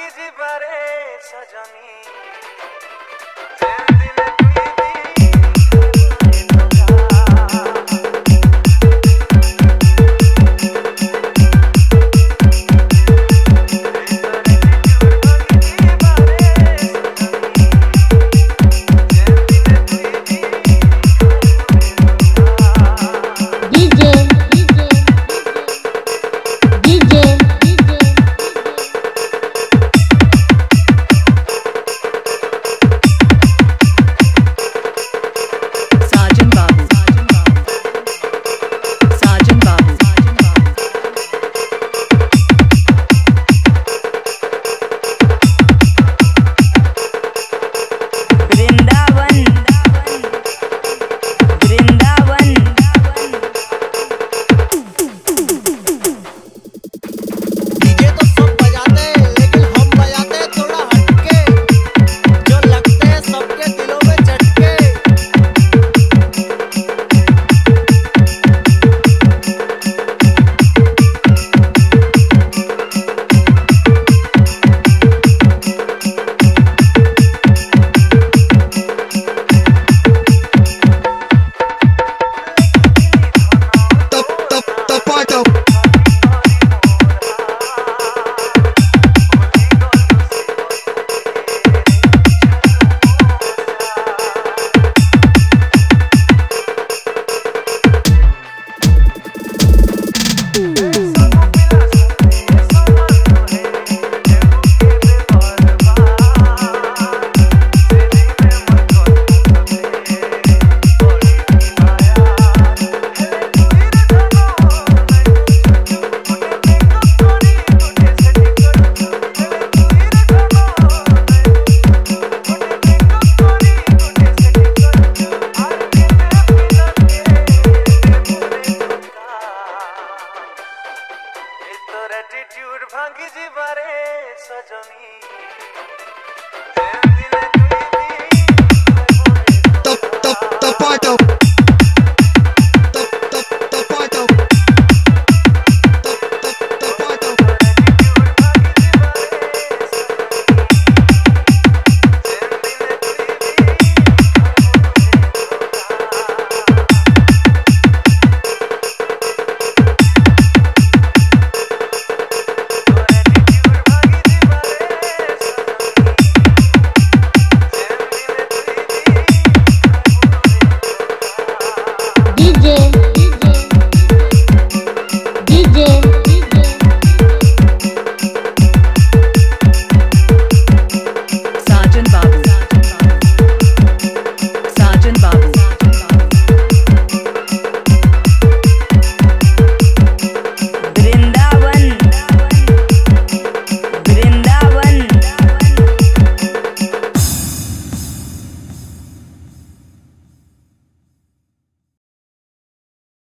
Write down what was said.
गिज भरे सजनी Top, top, top, top.